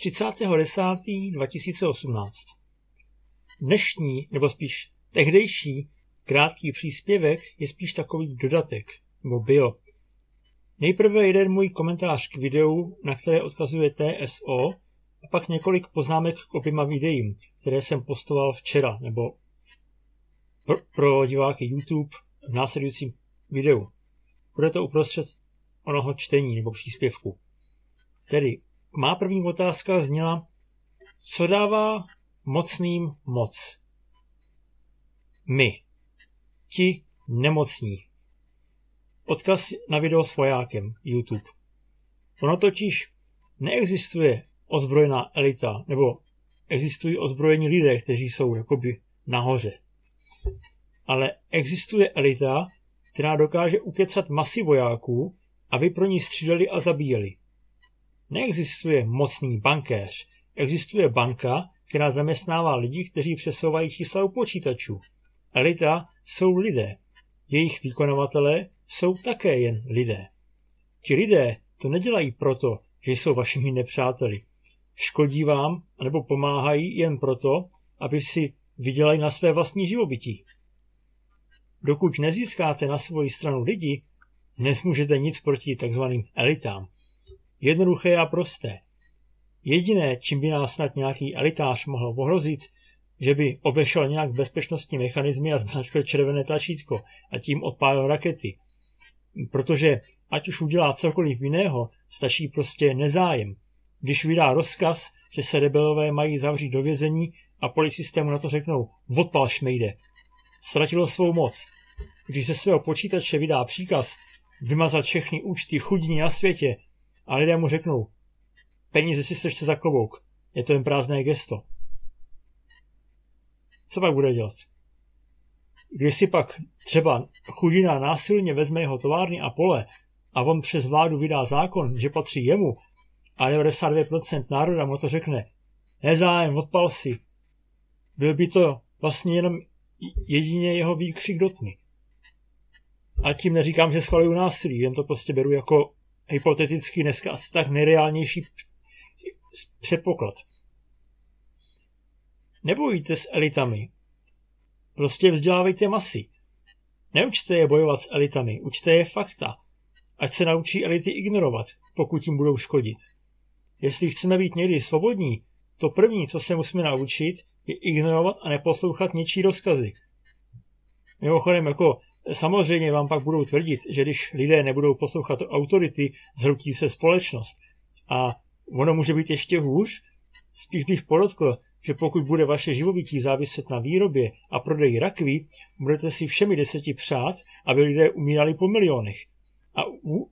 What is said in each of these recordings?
30.10.2018. Dnešní, nebo spíš tehdejší, krátký příspěvek je spíš takový dodatek, nebo byl. Nejprve jeden můj komentář k videu, na které odkazuje TSO, a pak několik poznámek k oběma videím, které jsem postoval včera, nebo pro, pro diváky YouTube v následujícím videu. Bude to uprostřed onoho čtení nebo příspěvku. Tedy má první otázka zněla, co dává mocným moc? My. Ti nemocní. Odkaz na video s vojákem YouTube. Ono totiž neexistuje ozbrojená elita, nebo existují ozbrojení lidé, kteří jsou jakoby nahoře. Ale existuje elita, která dokáže ukecat masy vojáků, aby pro ní střídali a zabíjeli. Neexistuje mocný bankéř, existuje banka, která zaměstnává lidi, kteří přesouvají čísla u počítačů. Elita jsou lidé. Jejich vykonovatelé jsou také jen lidé. Ti lidé to nedělají proto, že jsou vašimi nepřáteli. Škodí vám nebo pomáhají jen proto, aby si vydělali na své vlastní živobytí. Dokud nezískáte na svoji stranu lidi, nesmůžete nic proti takzvaným elitám. Jednoduché a prosté. Jediné, čím by nás snad nějaký elitář mohl ohrozit, že by obešel nějak bezpečnostní mechanismy a zmáčkl červené tlačítko a tím odpálil rakety. Protože ať už udělá cokoliv jiného, stačí prostě nezájem. Když vydá rozkaz, že se rebelové mají zavřít do vězení a policisté mu na to řeknou odpal šmejde. Ztratilo svou moc. Když se svého počítače vydá příkaz vymazat všechny účty chudní na světě a lidé mu řeknou peníze si strčte za klobouk. Je to jen prázdné gesto. Co pak bude dělat? Když si pak třeba chudina násilně vezme jeho továrny a pole a on přes vládu vydá zákon, že patří jemu a 92% národa mu to řekne, nezájem, odpal si. Byl by to vlastně jenom jedině jeho výkřik do tmy. A tím neříkám, že schvaluju násilí, jen to prostě beru jako hypoteticky dneska asi tak nereálnější předpoklad. Nebojujte s elitami. Prostě vzdělávejte masy. Neučte je bojovat s elitami, učte je fakta. Ať se naučí elity ignorovat, pokud jim budou škodit. Jestli chceme být někdy svobodní, to první, co se musíme naučit, je ignorovat a neposlouchat něčí rozkazy. Mimochodem, jako samozřejmě vám pak budou tvrdit, že když lidé nebudou poslouchat autority, zhroutí se společnost. A ono může být ještě hůř. Spíš bych podotkl, že pokud bude vaše živobytí záviset na výrobě a prodeji rakví, budete si všemi deseti přát, aby lidé umírali po milionech. A,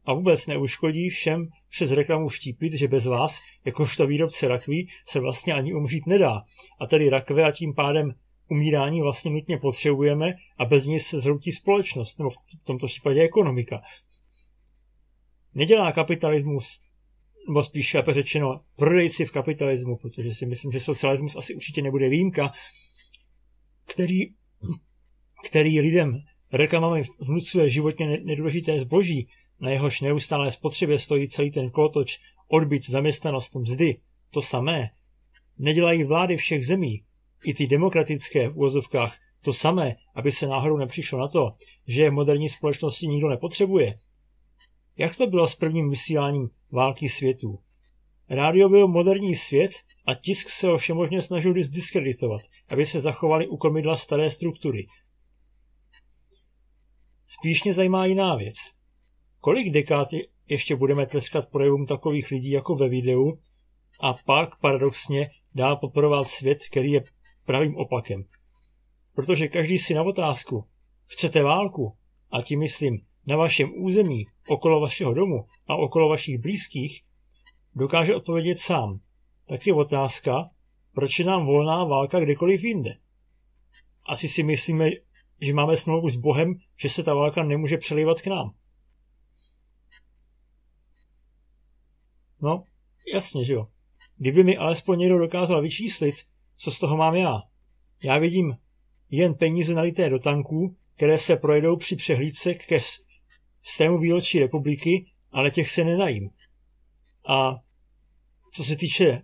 a vůbec neuškodí všem přes reklamu štípit, že bez vás, jakožto výrobce rakví, se vlastně ani umřít nedá. A tedy rakve a tím pádem umírání vlastně nutně potřebujeme a bez ní se zhroutí společnost, nebo v tomto případě ekonomika. Nedělá kapitalismus nebo spíš lépe řečeno prodejci v kapitalismu, protože si myslím, že socialismus asi určitě nebude výjimka, který, který lidem reklamami vnucuje životně nedůležité zboží, na jehož neustálé spotřebě stojí celý ten kolotoč odbyt zaměstnanost mzdy, to samé. Nedělají vlády všech zemí, i ty demokratické v úvozovkách, to samé, aby se náhodou nepřišlo na to, že moderní společnosti nikdo nepotřebuje. Jak to bylo s prvním vysíláním války světů? Rádio byl moderní svět a tisk se ho všemožně snažil diskreditovat, aby se zachovali u komidla staré struktury. Spíš mě zajímá jiná věc. Kolik dekád ještě budeme tleskat projevům takových lidí jako ve videu a pak paradoxně dál podporovat svět, který je pravým opakem. Protože každý si na otázku, chcete válku, a tím myslím na vašem území, okolo vašeho domu a okolo vašich blízkých, dokáže odpovědět sám. Tak je otázka, proč je nám volná válka kdekoliv jinde. Asi si myslíme, že máme smlouvu s Bohem, že se ta válka nemůže přelívat k nám. No, jasně, že jo. Kdyby mi alespoň někdo dokázal vyčíslit, co z toho mám já. Já vidím jen peníze nalité do tanků, které se projedou při přehlídce ke systému výročí republiky, ale těch se nenajím. A co se týče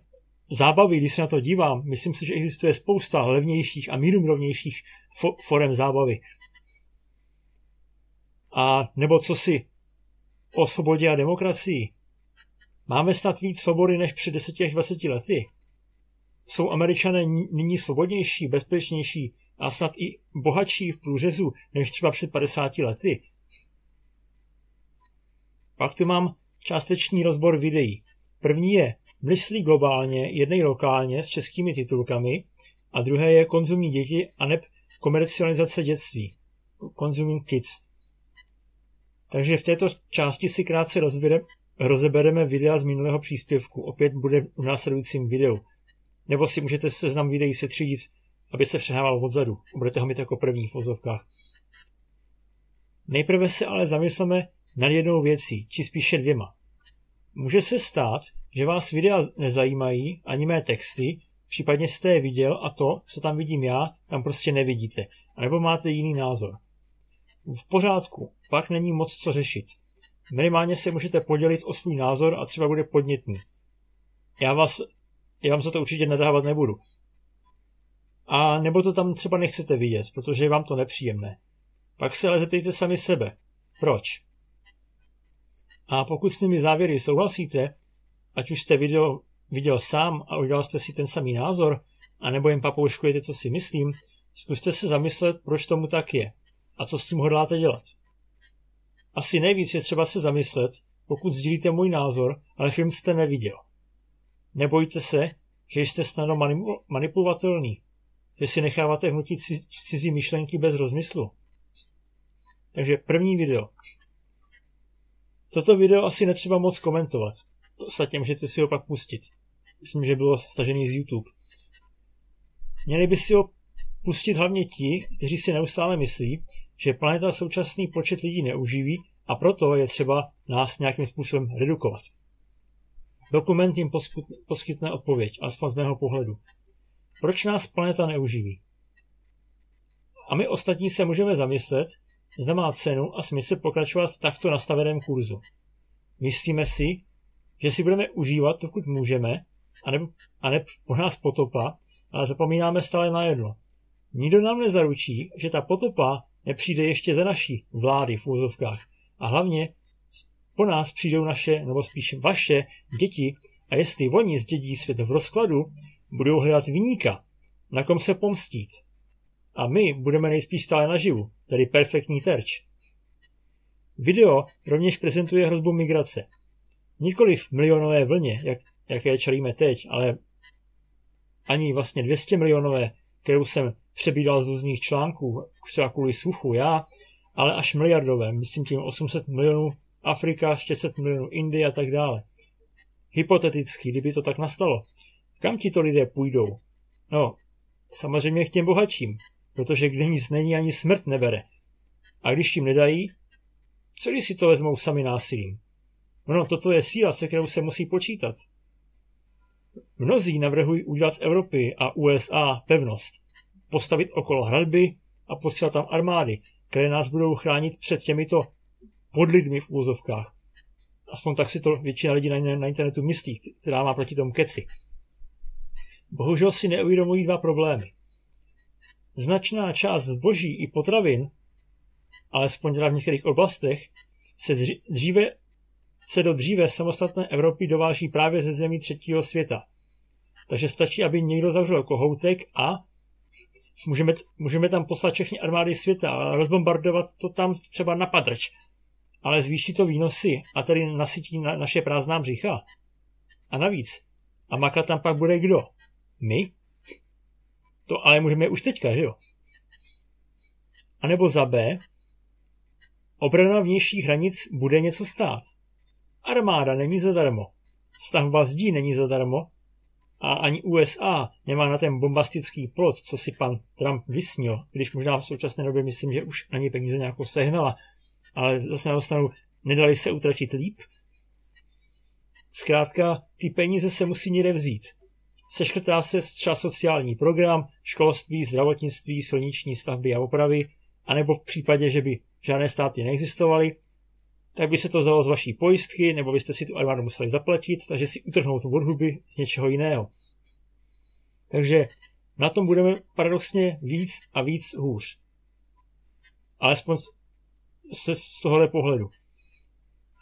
zábavy, když se na to dívám, myslím si, že existuje spousta levnějších a mírumilovnějších fo- forem zábavy. A nebo co si o svobodě a demokracii. Máme snad víc svobody než před 10 až 20 lety. Jsou američané nyní svobodnější, bezpečnější a snad i bohatší v průřezu než třeba před 50 lety. Pak tu mám částečný rozbor videí. První je Myslí globálně, jednej lokálně s českými titulkami a druhé je Konzumní děti a neb komercializace dětství. Consuming Kids. Takže v této části si krátce rozběre, rozebereme videa z minulého příspěvku. Opět bude v následujícím videu. Nebo si můžete seznam videí setřídit, aby se přehával odzadu. Budete ho mít jako první v vozovkách. Nejprve se ale zamysleme nad jednou věcí, či spíše dvěma. Může se stát, že vás videa nezajímají, ani mé texty, případně jste je viděl a to, co tam vidím já, tam prostě nevidíte, anebo máte jiný názor. V pořádku, pak není moc co řešit. Minimálně se můžete podělit o svůj názor a třeba bude podnětný. Já vás, já vám za to určitě nadávat nebudu. A nebo to tam třeba nechcete vidět, protože je vám to nepříjemné. Pak se ale zeptejte sami sebe. Proč? A pokud s mými závěry souhlasíte, ať už jste video viděl sám a udělal jste si ten samý názor, anebo jen papouškujete, co si myslím, zkuste se zamyslet, proč tomu tak je a co s tím hodláte dělat. Asi nejvíc je třeba se zamyslet, pokud sdílíte můj názor, ale film jste neviděl. Nebojte se, že jste snadno manipulovatelný, že si necháváte vnutit cizí myšlenky bez rozmyslu. Takže první video. Toto video asi netřeba moc komentovat. Ostatně můžete si ho pak pustit. Myslím, že bylo stažený z YouTube. Měli by si ho pustit hlavně ti, kteří si neustále myslí, že planeta současný počet lidí neuživí a proto je třeba nás nějakým způsobem redukovat. Dokument jim poskytne odpověď, aspoň z mého pohledu. Proč nás planeta neuživí? A my ostatní se můžeme zamyslet, zda má cenu a smysl pokračovat v takto nastaveném kurzu. Myslíme si, že si budeme užívat, dokud můžeme, anebo, anebo po nás potopa, ale zapomínáme stále na jedno. Nikdo nám nezaručí, že ta potopa nepřijde ještě ze naší vlády v úzovkách. A hlavně po nás přijdou naše, nebo spíš vaše děti a jestli oni zdědí svět v rozkladu, budou hledat vyníka, na kom se pomstít. A my budeme nejspíš stále naživu, tedy perfektní terč. Video rovněž prezentuje hrozbu migrace. Nikoli v milionové vlně, jak, jaké čelíme teď, ale ani vlastně 200 milionové, kterou jsem přebídal z různých článků, třeba kvůli suchu já, ale až miliardové, myslím tím 800 milionů Afrika, 600 milionů Indie a tak dále. Hypoteticky, kdyby to tak nastalo, kam ti to lidé půjdou? No, samozřejmě k těm bohatším, protože kde nic není, ani smrt nebere. A když tím nedají, když si to vezmou sami násilím? No, toto je síla, se kterou se musí počítat. Mnozí navrhují udělat z Evropy a USA pevnost, postavit okolo hradby a posílat tam armády, které nás budou chránit před těmito podlidmi v úzovkách. Aspoň tak si to většina lidí na, na internetu myslí, která má proti tomu keci. Bohužel si neuvědomují dva problémy. Značná část zboží i potravin, alespoň teda v některých oblastech, se dříve se do dříve samostatné Evropy dováží právě ze zemí třetího světa. Takže stačí, aby někdo zavřel kohoutek a můžeme, můžeme tam poslat všechny armády světa a rozbombardovat to tam třeba na padrč. Ale zvýší to výnosy a tedy nasytí na, naše prázdná břicha. A navíc, a maka tam pak bude kdo? My? To ale můžeme už teďka, že jo? A nebo za B, obrana vnějších hranic bude něco stát. Armáda není zadarmo. Stavba zdí není zadarmo. A ani USA nemá na ten bombastický plot, co si pan Trump vysnil, když možná v současné době myslím, že už ani peníze nějakou sehnala. Ale zase na stranu nedali se utratit líp. Zkrátka, ty peníze se musí někde vzít. Seškrtá se třeba sociální program, školství, zdravotnictví, silniční stavby a opravy, anebo v případě, že by žádné státy neexistovaly, tak by se to vzalo z vaší pojistky, nebo byste si tu armádu museli zaplatit, takže si utrhnout od huby z něčeho jiného. Takže na tom budeme paradoxně víc a víc hůř. Alespoň se z tohohle pohledu.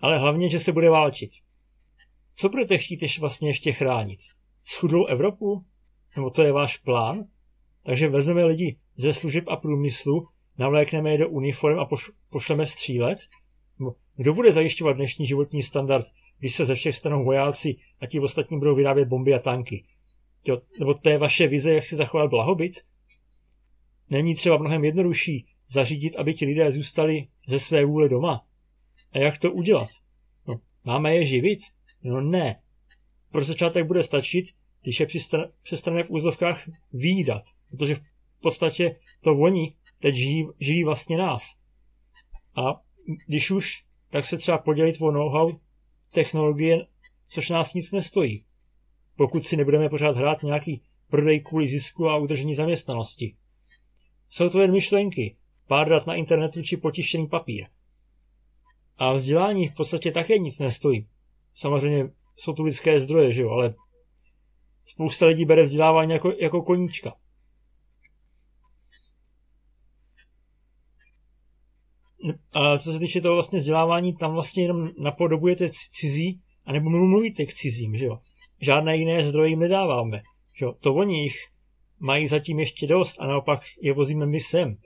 Ale hlavně, že se bude válčit. Co budete chtít ještě vlastně ještě chránit? Schudlou Evropu? Nebo to je váš plán? Takže vezmeme lidi ze služeb a průmyslu, navlékneme je do uniform a poš- pošleme střílet? Kdo bude zajišťovat dnešní životní standard, když se ze všech stanou vojáci a ti ostatní budou vyrábět bomby a tanky? Jo, nebo to je vaše vize, jak si zachovat blahobyt? Není třeba mnohem jednodušší zařídit, aby ti lidé zůstali ze své vůle doma? A jak to udělat? No, máme je živit? No ne. Pro začátek bude stačit, když je přestane v úzovkách výdat, protože v podstatě to oni teď živí, živí vlastně nás. A když už, tak se třeba podělit o know-how technologie, což nás nic nestojí. Pokud si nebudeme pořád hrát nějaký prodej kvůli zisku a udržení zaměstnanosti. Jsou to jen myšlenky, pár dat na internetu či potištěný papír. A vzdělání v podstatě také nic nestojí. Samozřejmě jsou tu lidské zdroje, že jo, ale spousta lidí bere vzdělávání jako, jako koníčka. A co se týče toho vlastně vzdělávání, tam vlastně jenom napodobujete cizí, anebo mluvíte k cizím, že jo. Žádné jiné zdroje jim nedáváme. Že jo. To oni jich mají zatím ještě dost a naopak je vozíme my sem.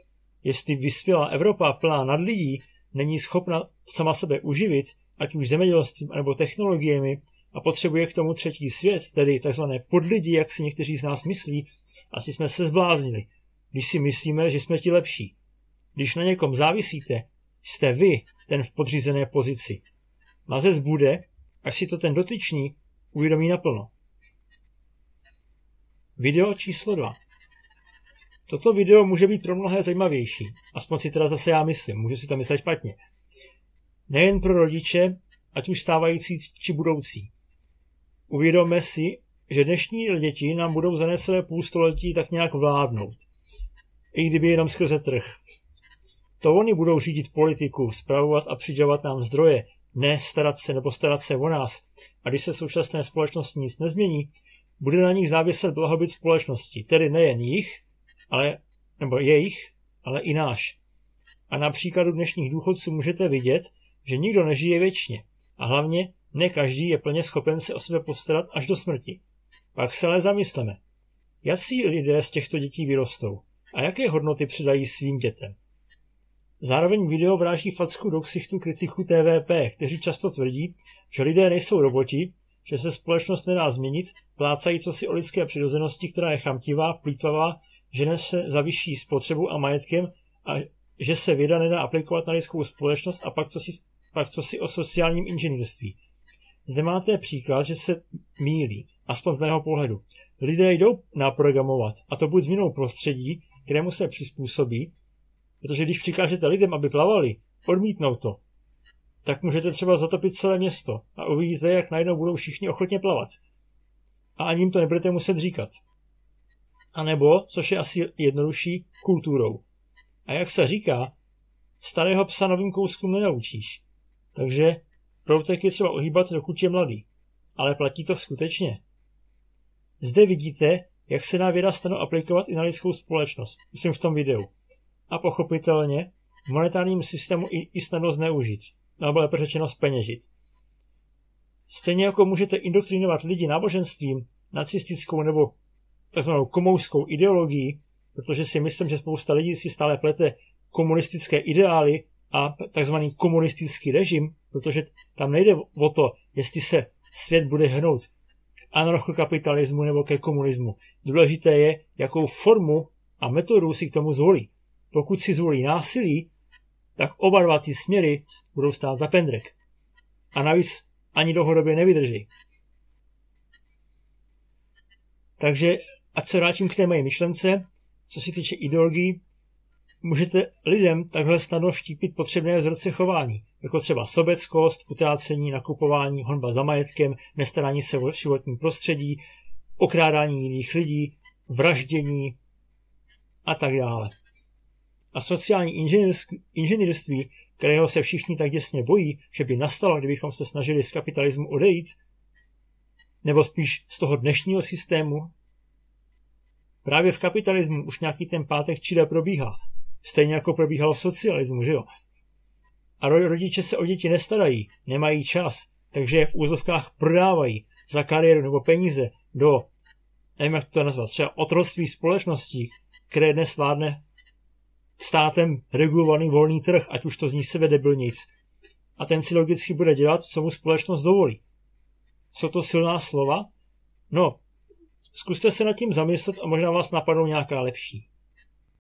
Jestli vyspělá Evropa plná nad lidí není schopna sama sebe uživit, ať už zemědělstvím nebo technologiemi, a potřebuje k tomu třetí svět, tedy tzv. podlidi, jak si někteří z nás myslí, asi jsme se zbláznili, když si myslíme, že jsme ti lepší. Když na někom závisíte, jste vy ten v podřízené pozici. Mazec bude, až si to ten dotyčný uvědomí naplno. Video číslo 2. Toto video může být pro mnohé zajímavější, aspoň si teda zase já myslím, můžu si to myslet špatně. Nejen pro rodiče, ať už stávající či budoucí. Uvědomme si, že dnešní děti nám budou za necelé půl století tak nějak vládnout. I kdyby jenom skrze trh. To oni budou řídit politiku, zpravovat a přidělat nám zdroje, ne starat se nebo starat se o nás. A když se současné společnosti nic nezmění, bude na nich záviset blahobyt společnosti, tedy nejen jich, ale, nebo jejich, ale i náš. A na příkladu dnešních důchodců můžete vidět, že nikdo nežije věčně. A hlavně ne každý je plně schopen se o sebe postarat až do smrti. Pak se ale zamysleme. Jací lidé z těchto dětí vyrostou a jaké hodnoty předají svým dětem? Zároveň video vráží facku do ksichtu kritiku TVP, kteří často tvrdí, že lidé nejsou roboti, že se společnost nedá změnit, plácají co si o lidské přirozenosti, která je chamtivá, plítvavá, že se za vyšší spotřebu a majetkem a že se věda nedá aplikovat na lidskou společnost a pak co si, pak co si o sociálním inženýrství. Zde máte příklad, že se mílí, aspoň z mého pohledu. Lidé jdou naprogramovat, a to buď změnou prostředí, kterému se přizpůsobí, protože když přikážete lidem, aby plavali, odmítnou to, tak můžete třeba zatopit celé město a uvidíte, jak najednou budou všichni ochotně plavat. A ani jim to nebudete muset říkat. A nebo, což je asi jednodušší, kulturou. A jak se říká, starého psa novým kouskům nenaučíš. Takže Proutek je třeba ohýbat, dokud je mladý. Ale platí to skutečně. Zde vidíte, jak se dá věda stanu aplikovat i na lidskou společnost. Myslím v tom videu. A pochopitelně v monetárním systému i, i snadno zneužít. Nebo lépe řečeno speněžit. Stejně jako můžete indoktrinovat lidi náboženstvím, nacistickou nebo takzvanou komouskou ideologií, protože si myslím, že spousta lidí si stále plete komunistické ideály a takzvaný komunistický režim, protože tam nejde o to, jestli se svět bude hnout k anarchokapitalismu nebo ke komunismu. Důležité je, jakou formu a metodu si k tomu zvolí. Pokud si zvolí násilí, tak oba dva ty směry budou stát za pendrek. A navíc ani dlouhodobě nevydrží. Takže, ať se vrátím k té mé myšlence, co se týče ideologií, můžete lidem takhle snadno štípit potřebné vzorce chování, jako třeba sobeckost, utrácení, nakupování, honba za majetkem, nestarání se o životní prostředí, okrádání jiných lidí, vraždění a tak dále. A sociální inženýrství, kterého se všichni tak děsně bojí, že by nastalo, kdybychom se snažili z kapitalismu odejít, nebo spíš z toho dnešního systému, Právě v kapitalismu už nějaký ten pátek čile probíhá. Stejně jako probíhalo v socialismu, že jo? A rodiče se o děti nestarají, nemají čas, takže je v úzovkách prodávají za kariéru nebo peníze do, nevím jak to nazvat, třeba otroctví společností, které dnes vládne státem regulovaný volný trh, ať už to zní sebe debil nic. A ten si logicky bude dělat, co mu společnost dovolí. Jsou to silná slova? No, zkuste se nad tím zamyslet a možná vás napadnou nějaká lepší.